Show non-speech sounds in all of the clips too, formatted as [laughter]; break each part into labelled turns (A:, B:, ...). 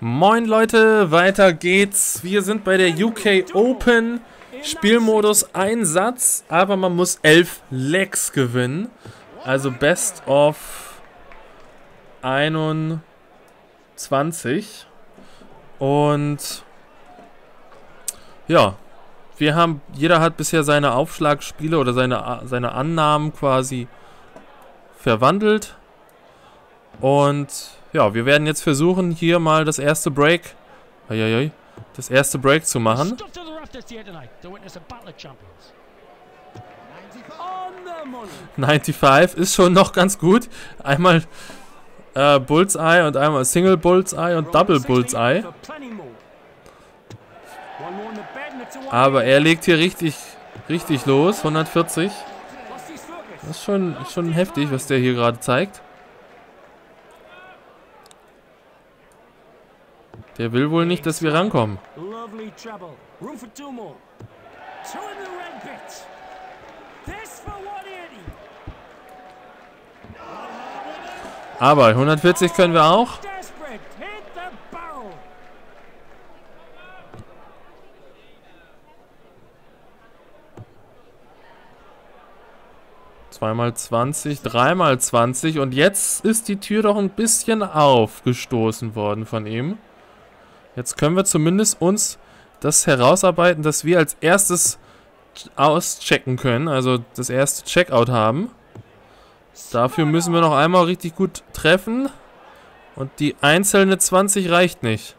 A: Moin Leute, weiter geht's. Wir sind bei der UK Open. Spielmodus Einsatz, aber man muss 11 Legs gewinnen. Also Best of 21. Und ja, wir haben, jeder hat bisher seine Aufschlagspiele oder seine, seine Annahmen quasi verwandelt. Und ja, wir werden jetzt versuchen, hier mal das erste Break, aiaiai, das erste Break zu machen. 95 ist schon noch ganz gut. Einmal äh, Bullseye und einmal Single Bullseye und Double Bullseye. Aber er legt hier richtig, richtig los. 140. Das ist schon, schon heftig, was der hier gerade zeigt. Der will wohl nicht, dass wir rankommen. Aber 140 können wir auch. Zweimal 20, dreimal 20 und jetzt ist die Tür doch ein bisschen aufgestoßen worden von ihm. Jetzt können wir zumindest uns das herausarbeiten, dass wir als erstes auschecken können, also das erste Checkout haben. Dafür müssen wir noch einmal richtig gut treffen. Und die einzelne 20 reicht nicht.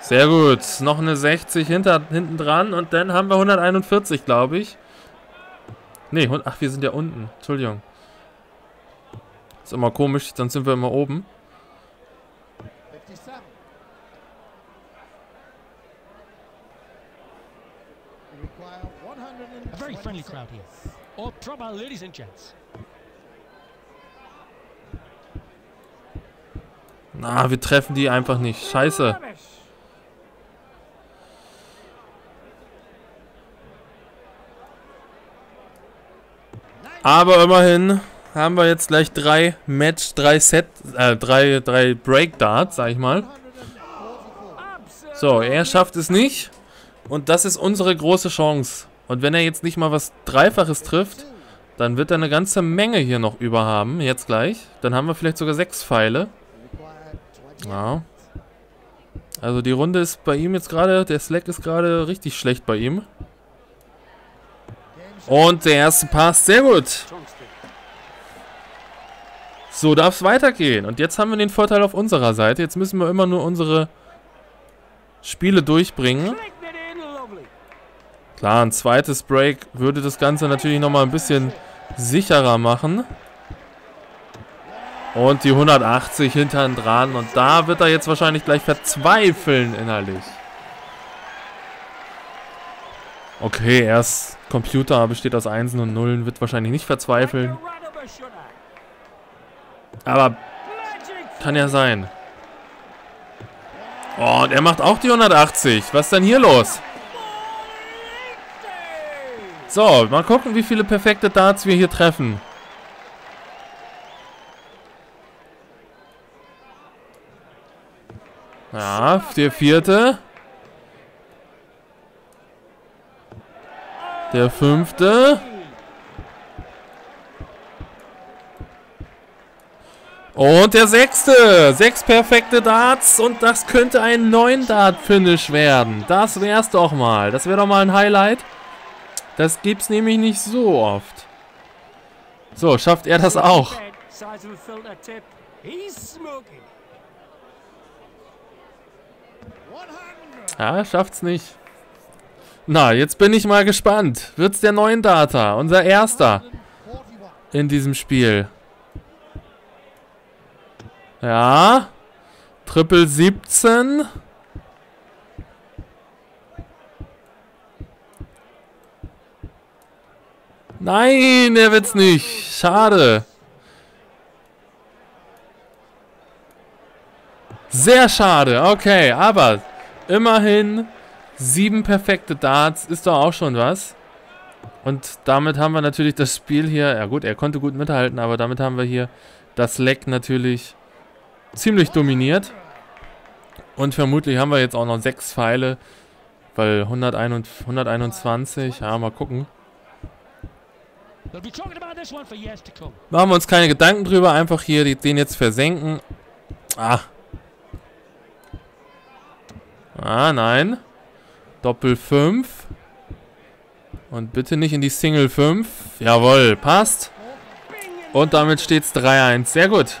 A: Sehr gut. Noch eine 60 hinter, hinten dran. Und dann haben wir 141, glaube ich. Ne, ach, wir sind ja unten. Entschuldigung. Ist immer komisch, dann sind wir immer oben. A very friendly crowd here. All trouble, ladies and gents. Na, wir treffen die einfach nicht. Scheiße. Aber immerhin haben wir jetzt gleich drei Match, drei Set, äh, drei, drei Breakdarts, sag ich mal. So, er schafft es nicht. Und das ist unsere große Chance. Und wenn er jetzt nicht mal was Dreifaches trifft, dann wird er eine ganze Menge hier noch über haben, jetzt gleich. Dann haben wir vielleicht sogar sechs Pfeile. Ja. Also die Runde ist bei ihm jetzt gerade, der Slack ist gerade richtig schlecht bei ihm. Und der erste Pass, sehr gut. So darf es weitergehen. Und jetzt haben wir den Vorteil auf unserer Seite. Jetzt müssen wir immer nur unsere Spiele durchbringen. Klar, ein zweites Break würde das Ganze natürlich nochmal ein bisschen sicherer machen. Und die 180 hintern dran. Und da wird er jetzt wahrscheinlich gleich verzweifeln innerlich. Okay, er ist Computer, besteht aus Einsen und Nullen, wird wahrscheinlich nicht verzweifeln. Aber kann ja sein. Oh, und er macht auch die 180. Was ist denn hier los? So, mal gucken, wie viele perfekte Darts wir hier treffen. Ja, der vierte. Der fünfte. Und der sechste. Sechs perfekte Darts. Und das könnte ein neun Dart-Finish werden. Das wär's doch mal. Das wäre doch mal ein Highlight. Das gibt's nämlich nicht so oft. So, schafft er das auch. Ja, schafft's nicht. Na, jetzt bin ich mal gespannt. Wird's der neuen Data? Unser erster in diesem Spiel. Ja. Triple 17. Nein, er wird's nicht. Schade. Sehr schade. Okay, aber immerhin sieben perfekte Darts. Ist doch auch schon was. Und damit haben wir natürlich das Spiel hier... Ja gut, er konnte gut mithalten, aber damit haben wir hier das Leck natürlich ziemlich dominiert. Und vermutlich haben wir jetzt auch noch sechs Pfeile, weil 121, ja, mal gucken. Machen wir uns keine Gedanken drüber, einfach hier den jetzt versenken. Ah. Ah, nein. Doppel 5. Und bitte nicht in die Single 5. Jawohl, passt. Und damit steht es 3-1. Sehr gut.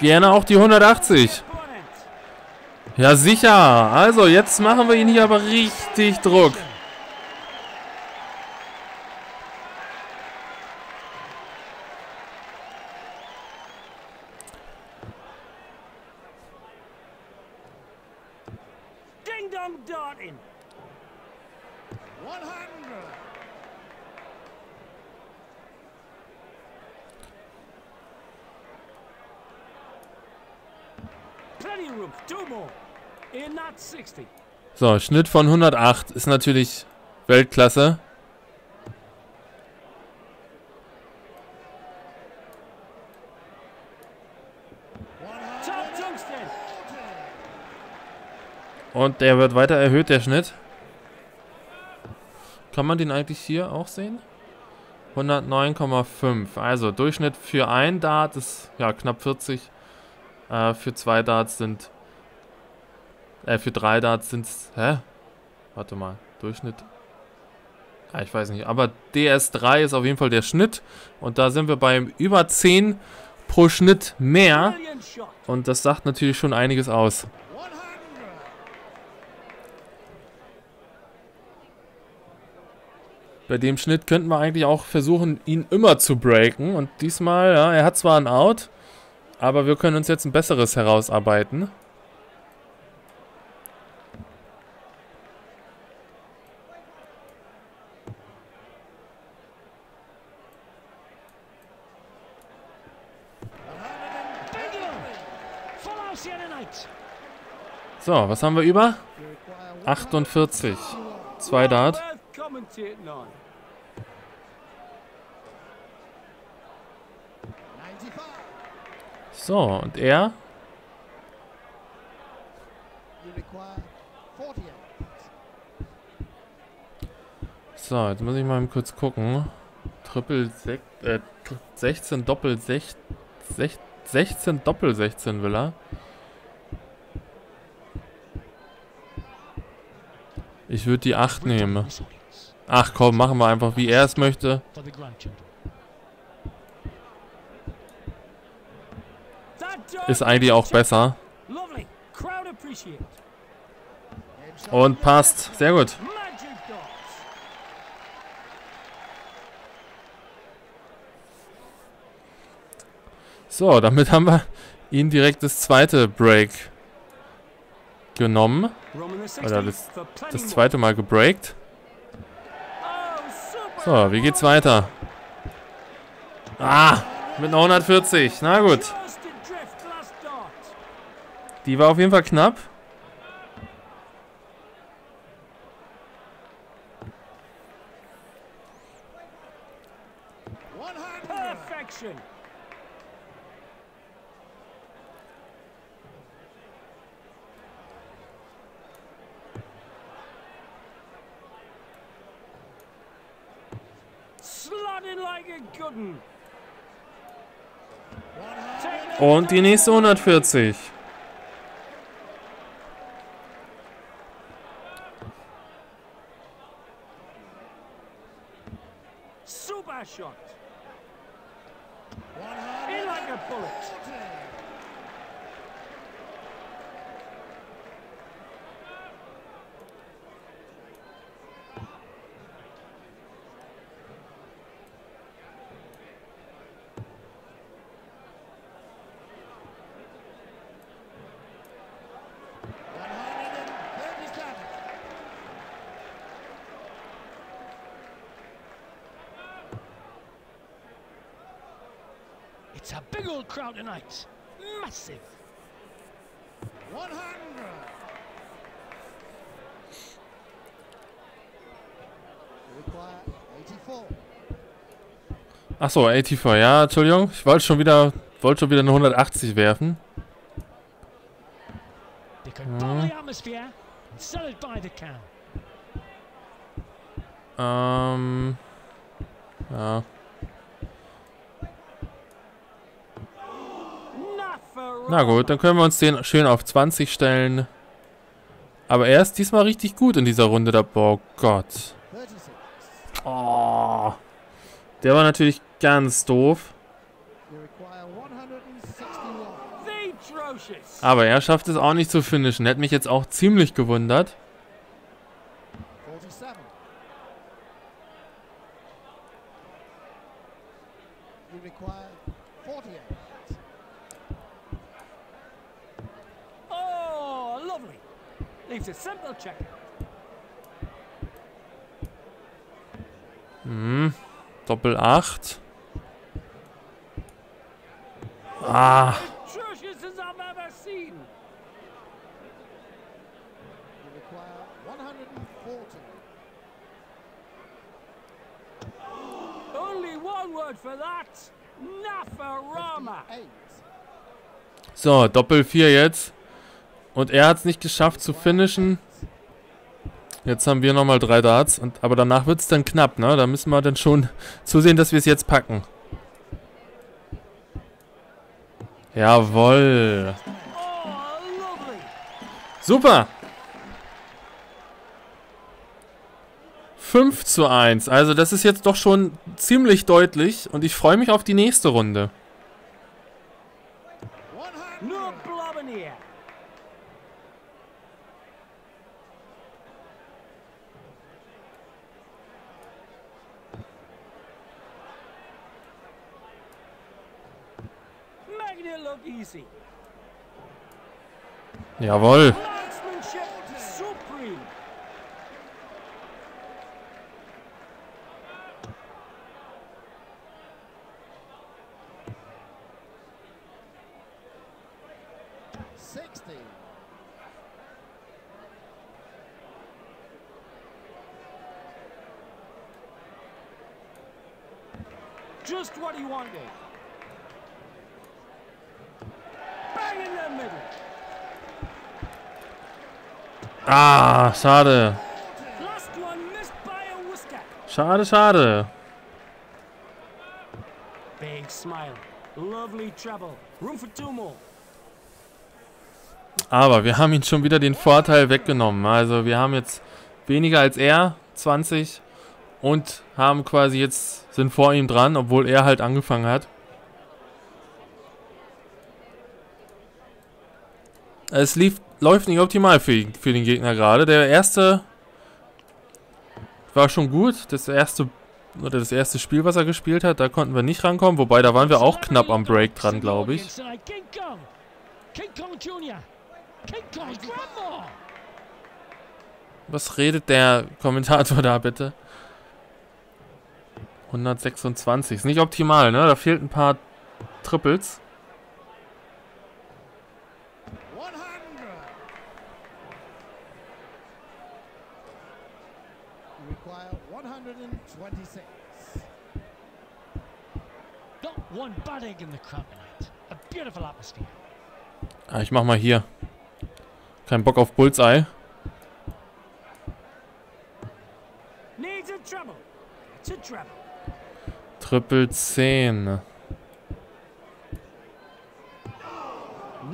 A: Gerne auch die 180. Ja, sicher. Also, jetzt machen wir ihn hier aber richtig Druck.
B: Ding dong darting. 100.
A: So, Schnitt von 108 ist natürlich Weltklasse. Und der wird weiter erhöht, der Schnitt. Kann man den eigentlich hier auch sehen? 109,5. Also Durchschnitt für ein Dart ist ja knapp 40. Äh, für zwei Darts sind... Äh, für drei Darts sind es... Hä? Warte mal. Durchschnitt... Ja, ich weiß nicht. Aber DS3 ist auf jeden Fall der Schnitt. Und da sind wir beim über 10 pro Schnitt mehr. Und das sagt natürlich schon einiges aus. Bei dem Schnitt könnten wir eigentlich auch versuchen, ihn immer zu breaken. Und diesmal, ja, er hat zwar ein Out, aber wir können uns jetzt ein besseres herausarbeiten. So, was haben wir über? 48. Zwei Dart. So, und er? So, jetzt muss ich mal kurz gucken. Triple sech, äh, 16 Doppel 16, 16 Doppel 16 will er. Ich würde die 8 nehmen. Ach komm, machen wir einfach, wie er es möchte. Ist eigentlich auch besser. Und passt. Sehr gut. So, damit haben wir ihn direkt das zweite Break genommen. Oder das, das zweite Mal gebreakt. So, wie geht's weiter? Ah, mit 140. Na gut. Die war auf jeden Fall knapp. Und die nächste 140. shot. In like a bullet.
B: It's a big old crowd tonight. Massive.
C: 100. You require 84.
A: Achso, 84, ja, Entschuldigung. Ich wollte schon wieder, wollte schon wieder eine 180 werfen.
B: They control the atmosphere and sell it by the can.
A: Ähm. Ja.
B: Not for
A: Na gut, dann können wir uns den schön auf 20 stellen. Aber er ist diesmal richtig gut in dieser Runde. Da oh Gott.
C: 36.
A: Oh. Der war natürlich ganz doof.
C: You require 161.
B: The atrocious.
A: Aber er schafft es auch nicht zu finishen. Hätte mich jetzt auch ziemlich gewundert.
B: Leaves a simple check.
A: Hm. Doppel 8. Ah.
B: Atrocious as I've ever seen.
C: You require 140.
B: Only one word for that. Nafarama.
C: 58.
A: So, Doppel 4 jetzt. Und er hat es nicht geschafft zu finishen. Jetzt haben wir nochmal drei Darts. Und, aber danach wird es dann knapp, ne? Da müssen wir dann schon [laughs] zusehen, dass wir es jetzt packen. Jawoll. Super. 5 zu 1. Also das ist jetzt doch schon ziemlich deutlich. Und ich freue mich auf die nächste Runde.
C: 100.
B: No blobbing here. Making
A: Ah, schade. Schade, schade.
B: Big smile. Lovely treble. Room for two more.
A: Aber wir haben ihn schon wieder den Vorteil weggenommen. Also wir haben jetzt weniger als er, 20. Und haben quasi jetzt, sind vor ihm dran, obwohl er halt angefangen hat. Es lief, läuft nicht optimal für, für den Gegner gerade. Der erste war schon gut. Das erste, oder das erste Spiel, was er gespielt hat, da konnten wir nicht rankommen. Wobei, da waren wir auch knapp am Break dran, glaube ich. Was redet der Kommentator da bitte? 126. Ist nicht optimal, ne? Da fehlt ein paar Triples.
C: 100. You require 126.
B: Not one bad egg in the crowd tonight. A beautiful atmosphere.
A: Ah, ich mach mal hier. Kein Bock auf Bullseye. Triple 10.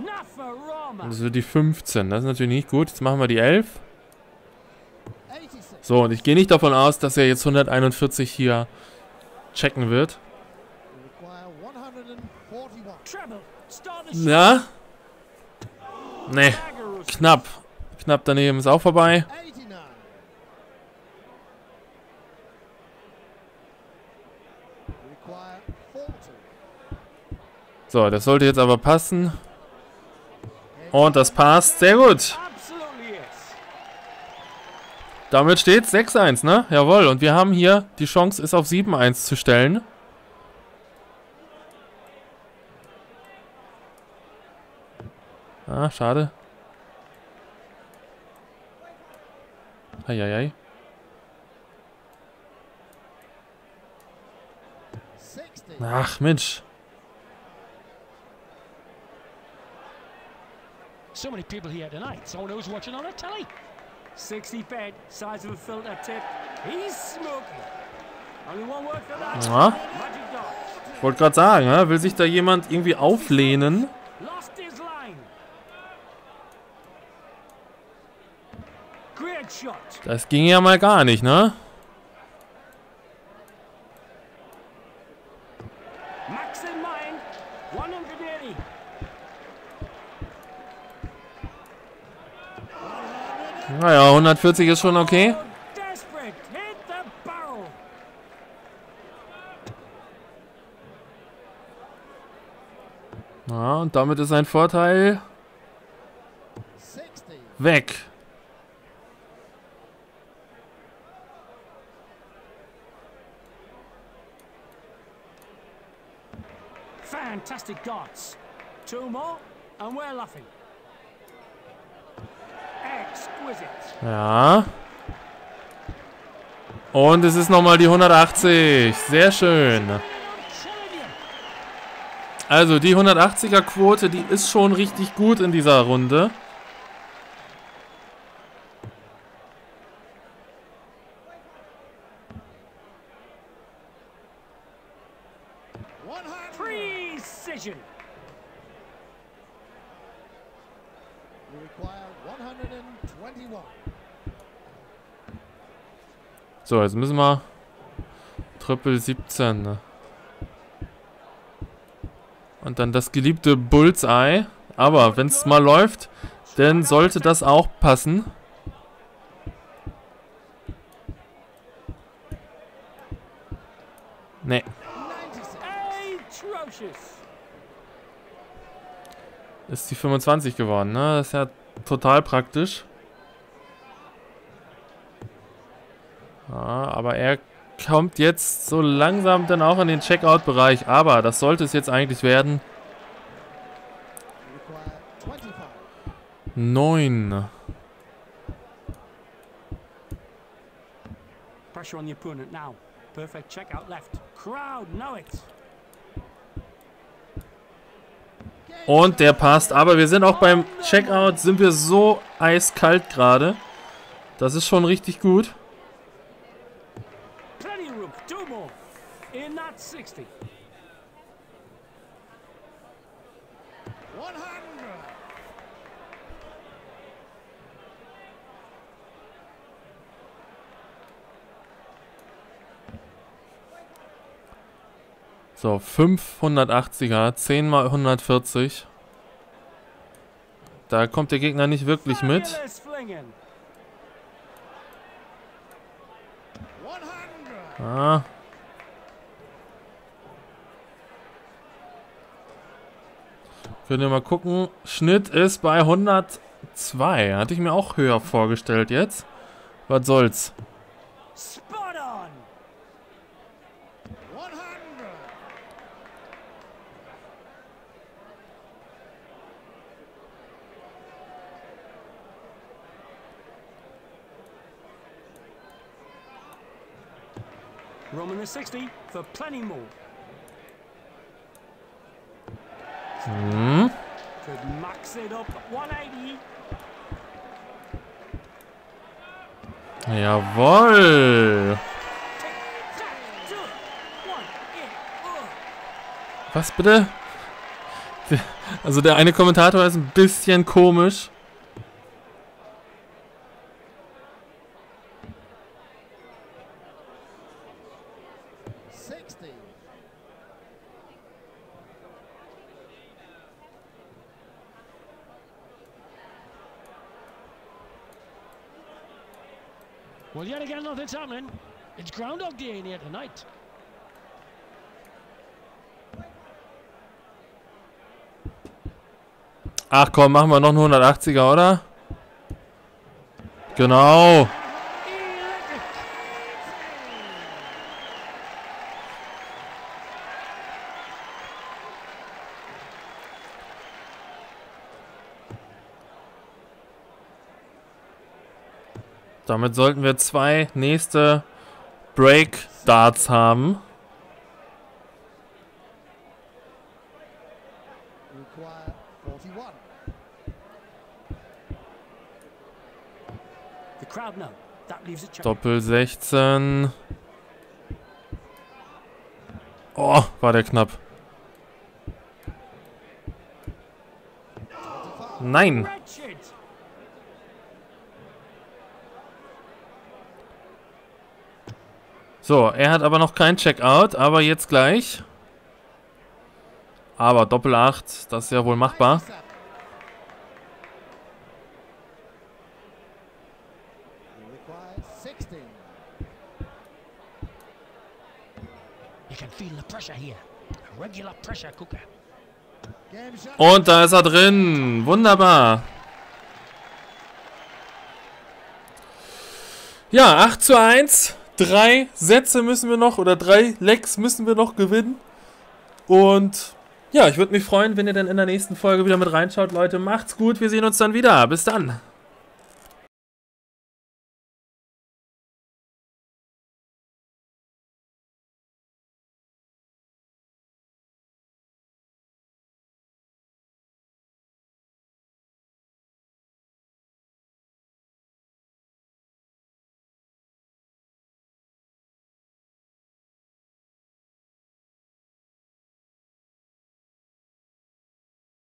B: Nafarama.
A: Das wird die 15. Das ist natürlich nicht gut. Jetzt machen wir die 11.
C: 86.
A: So, und ich gehe nicht davon aus, dass er jetzt 141 hier checken wird. Na? Nee, knapp. Knapp daneben ist auch vorbei.
C: 89. You require 40.
A: So, das sollte jetzt aber passen. Und das passt. Sehr gut. Damit steht 6-1, ne? Jawohl. Und wir haben hier die Chance, es auf 7-1 zu stellen. Ah, schade. Eieiei.
C: 60.
A: Ach, Mensch.
B: So many people here tonight. Someone who's watching on the telly.
D: 60 bed, size of a filter tip. He's smoking. Only one word for that.
A: Ja,
D: dot.
A: ich wollte gerade sagen, will sich da jemand irgendwie auflehnen?
D: Lost
A: Das ging ja mal gar nicht, ne?
D: Max in mind. 180.
A: Naja, 140 ist schon okay. Ja, und damit ist sein Vorteil
C: 60.
A: weg.
D: Fantastic darts. Two more, and we're laughing. Exquisite.
A: Ja. Und es ist nochmal die 180. Sehr schön. Also die 180er Quote, die ist schon richtig gut in dieser Runde. So, jetzt müssen wir Triple 17. ne? Und dann das geliebte Bullseye. Aber wenn es mal läuft, dann sollte das auch passen. Nee.
C: 96.
D: Atrocious.
A: Ist die 25 geworden, ne? Das ist ja total praktisch. Aber er kommt jetzt so langsam dann auch in den Checkout-Bereich. Aber das sollte es jetzt eigentlich werden.
C: We require 25.
A: 9.
D: Pressure on the opponent now. Perfect check out left. Crowd know it.
A: Und der passt. Aber wir sind auch beim Checkout, sind wir so eiskalt gerade. Das ist schon richtig gut.
D: Plenty of room. Two more. In that 60.
C: 100.
A: So, 580er, 10 mal 140. Da kommt der Gegner nicht wirklich mit.
D: Fabulous flinging.
C: 100.
A: Ah. Könnt ihr mal gucken. Schnitt ist bei 102. Hatte ich mir auch höher vorgestellt jetzt. Was soll's.
D: Spot on.
C: 100.
D: Roman the 60 for plenty more.
A: Hm.
D: Could max it up. 180.
A: Jawoll. Was bitte? [laughs] Also der eine Kommentator ist ein bisschen komisch.
B: Nothing's happening. It's Groundhog Day in here tonight.
A: Ach komm, machen wir noch einen 180er, oder? Genau. Damit sollten wir zwei nächste Break-Darts haben.
C: Require 41.
D: The crowd know. That leaves a chance.
A: Doppel 16. Oh, war der knapp. Nein. So, er hat aber noch kein Checkout, aber jetzt gleich. Aber Doppel 8, das ist ja wohl machbar.
C: 97. You require 16.
B: You can feel the pressure here. A regular pressure cooker.
C: Game shot.
A: Und da ist er drin. Wunderbar. Ja, 8 zu 1. Drei Sätze müssen wir noch oder drei Lecks müssen wir noch gewinnen. Und ja, ich würde mich freuen, wenn ihr dann in der nächsten Folge wieder mit reinschaut, Leute. Macht's gut, wir sehen uns dann wieder. Bis dann.